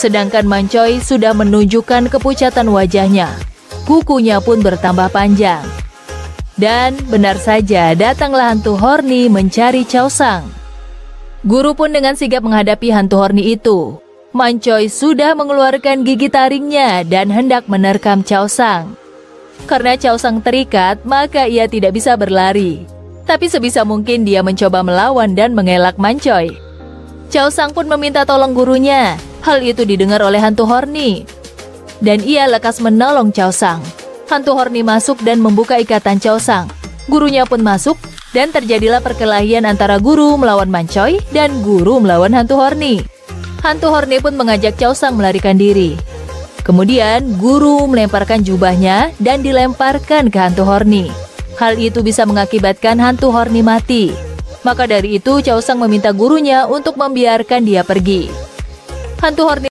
Sedangkan Mancoy sudah menunjukkan kepucatan wajahnya. Kukunya pun bertambah panjang. Dan benar saja datanglah hantu Horny mencari Chow Sang. Guru pun dengan sigap menghadapi hantu Horny itu. Mancoy sudah mengeluarkan gigi taringnya dan hendak menerkam Chow Sang. Karena Chow Sang terikat, maka ia tidak bisa berlari. Tapi sebisa mungkin dia mencoba melawan dan mengelak Mancoy. Chow Sang pun meminta tolong gurunya. Hal itu didengar oleh hantu Horny. Dan ia lekas menolong Chow Sang. Hantu Horny masuk dan membuka ikatan Chow Sang. Gurunya pun masuk dan terjadilah perkelahian antara guru melawan Mancoy dan guru melawan hantu Horny. Hantu Horny pun mengajak Chow Sang melarikan diri. Kemudian, guru melemparkan jubahnya dan dilemparkan ke hantu Horny. Hal itu bisa mengakibatkan hantu Horny mati. Maka dari itu, Chow Sang meminta gurunya untuk membiarkan dia pergi. Hantu Horny